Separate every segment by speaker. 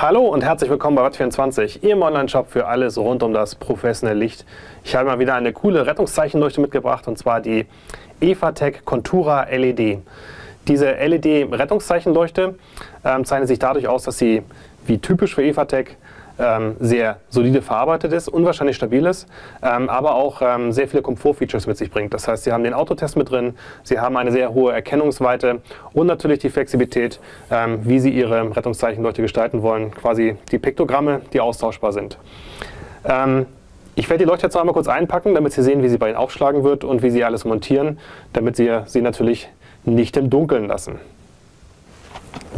Speaker 1: Hallo und herzlich willkommen bei Watt24, Ihrem Online-Shop für alles rund um das professionelle Licht. Ich habe mal wieder eine coole Rettungszeichenleuchte mitgebracht und zwar die EVATEC Contura LED. Diese LED-Rettungszeichenleuchte ähm, zeichnet sich dadurch aus, dass sie wie typisch für EVATEC ähm, sehr solide verarbeitet ist, unwahrscheinlich stabil ist, ähm, aber auch ähm, sehr viele Komfortfeatures mit sich bringt. Das heißt, Sie haben den Autotest mit drin, Sie haben eine sehr hohe Erkennungsweite und natürlich die Flexibilität, ähm, wie Sie Ihre Rettungszeichenleuchte gestalten wollen, quasi die Piktogramme, die austauschbar sind. Ähm, ich werde die Leuchte jetzt noch einmal kurz einpacken, damit Sie sehen, wie sie bei Ihnen aufschlagen wird und wie Sie alles montieren, damit Sie sie natürlich nicht im Dunkeln lassen.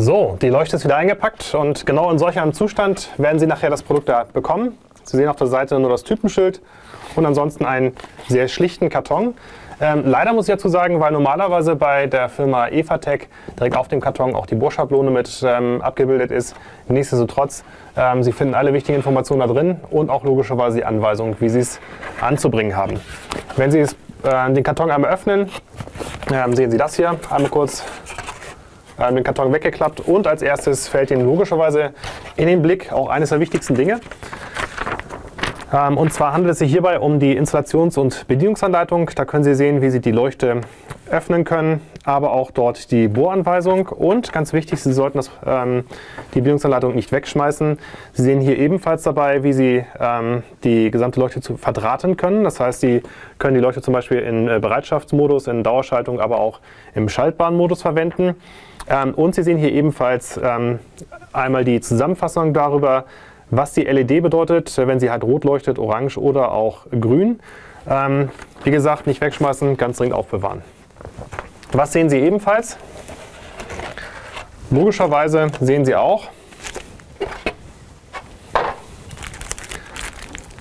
Speaker 1: So, die Leuchte ist wieder eingepackt und genau in solch einem Zustand werden Sie nachher das Produkt da bekommen. Sie sehen auf der Seite nur das Typenschild und ansonsten einen sehr schlichten Karton. Ähm, leider muss ich dazu sagen, weil normalerweise bei der Firma Evatec direkt auf dem Karton auch die Bohrschablone mit ähm, abgebildet ist. Nichtsdestotrotz, ähm, Sie finden alle wichtigen Informationen da drin und auch logischerweise die Anweisung, wie Sie es anzubringen haben. Wenn Sie es, äh, den Karton einmal öffnen, ähm, sehen Sie das hier. Einmal kurz äh, den Karton weggeklappt und als erstes fällt Ihnen logischerweise in den Blick auch eines der wichtigsten Dinge. Ähm, und zwar handelt es sich hierbei um die Installations- und Bedienungsanleitung. Da können Sie sehen, wie Sie die Leuchte öffnen können, aber auch dort die Bohranweisung. Und ganz wichtig, Sie sollten das, ähm, die Bedienungsanleitung nicht wegschmeißen. Sie sehen hier ebenfalls dabei, wie Sie ähm, die gesamte Leuchte zu verdrahten können. Das heißt, Sie können die Leuchte zum Beispiel in äh, Bereitschaftsmodus, in Dauerschaltung, aber auch im schaltbaren Modus verwenden. Ähm, und Sie sehen hier ebenfalls ähm, einmal die Zusammenfassung darüber, was die LED bedeutet, wenn sie halt rot leuchtet, orange oder auch grün. Ähm, wie gesagt, nicht wegschmeißen, ganz dringend aufbewahren. Was sehen Sie ebenfalls? Logischerweise sehen Sie auch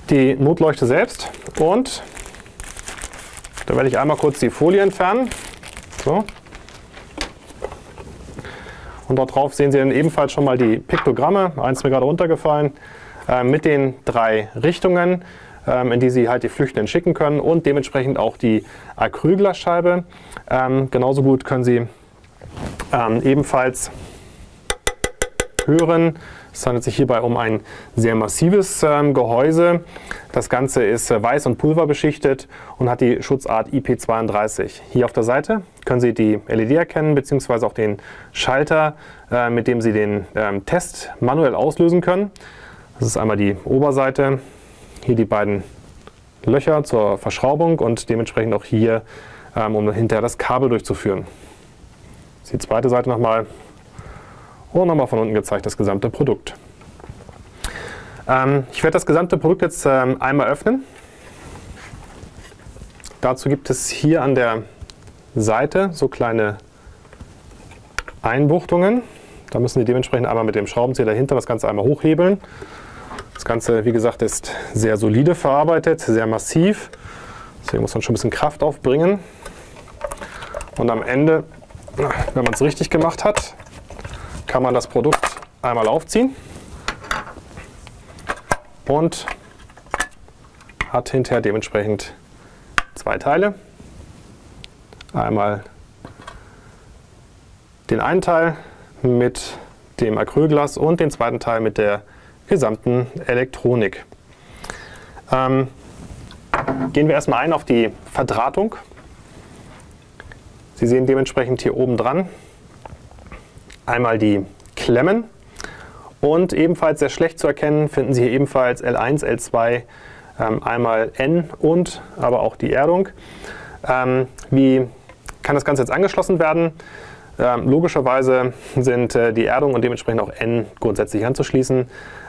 Speaker 1: die Notleuchte selbst und da werde ich einmal kurz die Folie entfernen. So. Und dort drauf sehen Sie dann ebenfalls schon mal die Piktogramme, eins mir gerade runtergefallen, äh, mit den drei Richtungen, ähm, in die Sie halt die Flüchtenden schicken können und dementsprechend auch die Acrylglasscheibe. Ähm, genauso gut können Sie ähm, ebenfalls hören, es handelt sich hierbei um ein sehr massives ähm, Gehäuse. Das Ganze ist äh, weiß und pulverbeschichtet und hat die Schutzart IP32. Hier auf der Seite können Sie die LED erkennen, beziehungsweise auch den Schalter, äh, mit dem Sie den ähm, Test manuell auslösen können. Das ist einmal die Oberseite, hier die beiden Löcher zur Verschraubung und dementsprechend auch hier, ähm, um hinterher das Kabel durchzuführen. Die zweite Seite nochmal und nochmal von unten gezeigt das gesamte Produkt. Ähm, ich werde das gesamte Produkt jetzt ähm, einmal öffnen. Dazu gibt es hier an der Seite so kleine Einbuchtungen. Da müssen Sie dementsprechend einmal mit dem Schraubenzieher dahinter das Ganze einmal hochhebeln. Das Ganze, wie gesagt, ist sehr solide verarbeitet, sehr massiv. Deswegen muss man schon ein bisschen Kraft aufbringen. Und am Ende, wenn man es richtig gemacht hat, kann man das Produkt einmal aufziehen und hat hinterher dementsprechend zwei Teile. Einmal den einen Teil mit dem Acrylglas und den zweiten Teil mit der gesamten Elektronik. Ähm, gehen wir erstmal ein auf die Verdrahtung. Sie sehen dementsprechend hier oben dran einmal die Klemmen und ebenfalls sehr schlecht zu erkennen finden Sie hier ebenfalls L1, L2, ähm, einmal N und aber auch die Erdung. Ähm, wie kann das Ganze jetzt angeschlossen werden? Ähm, logischerweise sind äh, die Erdung und dementsprechend auch N grundsätzlich anzuschließen.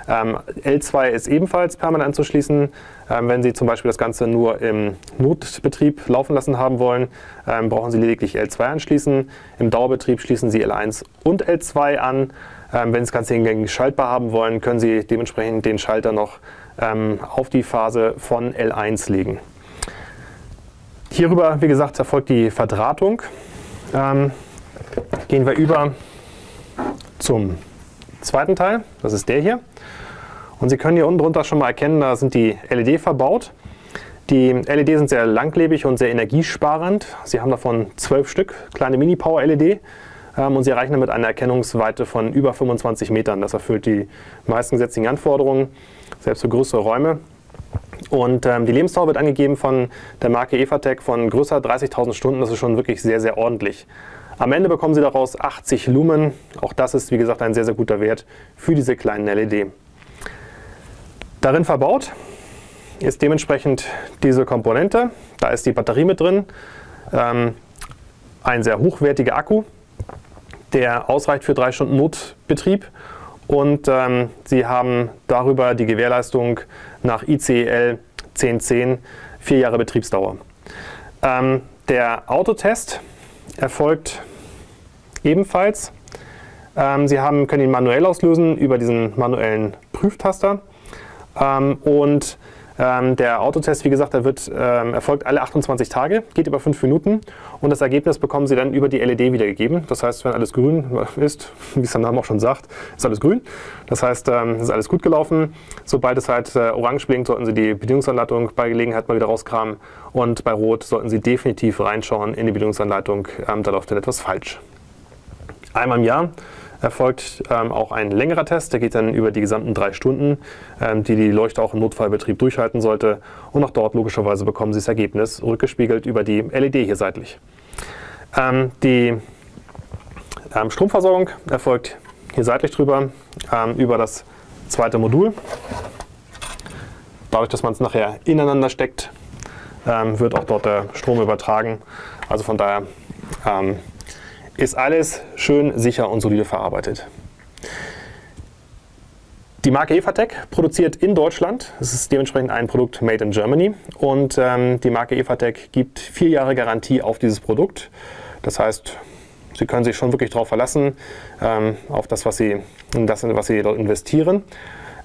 Speaker 1: Ähm, L2 ist ebenfalls permanent anzuschließen. Ähm, wenn Sie zum Beispiel das Ganze nur im Notbetrieb laufen lassen haben wollen, ähm, brauchen Sie lediglich L2 anschließen. Im Dauerbetrieb schließen Sie L1 und L2 an. Ähm, wenn Sie das Ganze hingängig schaltbar haben wollen, können Sie dementsprechend den Schalter noch ähm, auf die Phase von L1 legen. Hierüber, wie gesagt, erfolgt die Verdrahtung. Gehen wir über zum zweiten Teil, das ist der hier. Und Sie können hier unten drunter schon mal erkennen, da sind die LED verbaut. Die LED sind sehr langlebig und sehr energiesparend. Sie haben davon zwölf Stück, kleine Mini-Power-LED. ähm, und sie erreichen damit eine Erkennungsweite von über 25 Metern. Das erfüllt die meisten gesetzlichen Anforderungen, selbst für größere Räume. Und ähm, die Lebensdauer wird angegeben von der Marke Evatec von größer 30.000 Stunden. Das ist schon wirklich sehr, sehr ordentlich. Am Ende bekommen Sie daraus 80 Lumen. Auch das ist, wie gesagt, ein sehr, sehr guter Wert für diese kleinen LED. Darin verbaut ist dementsprechend diese Komponente. Da ist die Batterie mit drin. Ähm, ein sehr hochwertiger Akku, der ausreicht für drei Stunden Notbetrieb. Und ähm, Sie haben darüber die Gewährleistung nach ICEL 1010 vier Jahre Betriebsdauer. Ähm, der Autotest erfolgt ebenfalls. Ähm, Sie haben, können ihn manuell auslösen über diesen manuellen Prüftaster. Ähm, und ähm, der Autotest, wie gesagt, der wird, ähm, erfolgt alle 28 Tage, geht über 5 Minuten und das Ergebnis bekommen Sie dann über die LED wiedergegeben. Das heißt, wenn alles grün ist, wie es der Name auch schon sagt, ist alles grün. Das heißt, ähm, ist alles gut gelaufen. Sobald es halt äh, orange blinkt, sollten Sie die Bedienungsanleitung bei Gelegenheit mal wieder rauskramen und bei rot sollten Sie definitiv reinschauen in die Bedienungsanleitung, da läuft dann etwas falsch. Einmal im Jahr erfolgt ähm, auch ein längerer Test. Der geht dann über die gesamten drei Stunden, ähm, die die Leuchte auch im Notfallbetrieb durchhalten sollte. Und auch dort logischerweise bekommen Sie das Ergebnis rückgespiegelt über die LED hier seitlich. Ähm, die ähm, Stromversorgung erfolgt hier seitlich drüber ähm, über das zweite Modul. Dadurch, dass man es nachher ineinander steckt, ähm, wird auch dort der Strom übertragen. Also von daher ist alles schön, sicher und solide verarbeitet. Die Marke Evatec produziert in Deutschland. Es ist dementsprechend ein Produkt made in Germany. Und ähm, die Marke Evatec gibt vier Jahre Garantie auf dieses Produkt. Das heißt, Sie können sich schon wirklich darauf verlassen, ähm, auf das, was Sie, das, was Sie dort investieren.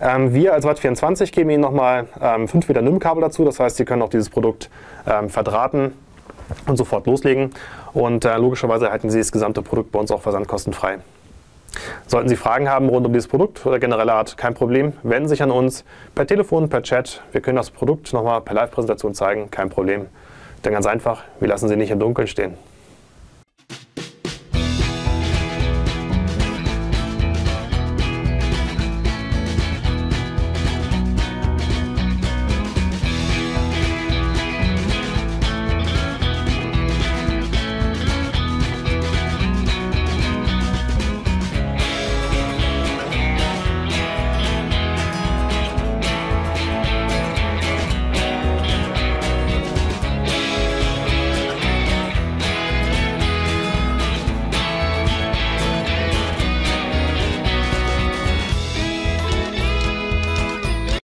Speaker 1: Ähm, wir als Watt24 geben Ihnen nochmal ähm, 5 Meter NIM-Kabel dazu. Das heißt, Sie können auch dieses Produkt ähm, verdrahten und sofort loslegen. Und äh, logischerweise erhalten Sie das gesamte Produkt bei uns auch versandkostenfrei. Sollten Sie Fragen haben rund um dieses Produkt oder generelle Art, kein Problem, wenden Sie sich an uns per Telefon, per Chat. Wir können das Produkt nochmal per Live-Präsentation zeigen, kein Problem. Denn ganz einfach, wir lassen Sie nicht im Dunkeln stehen.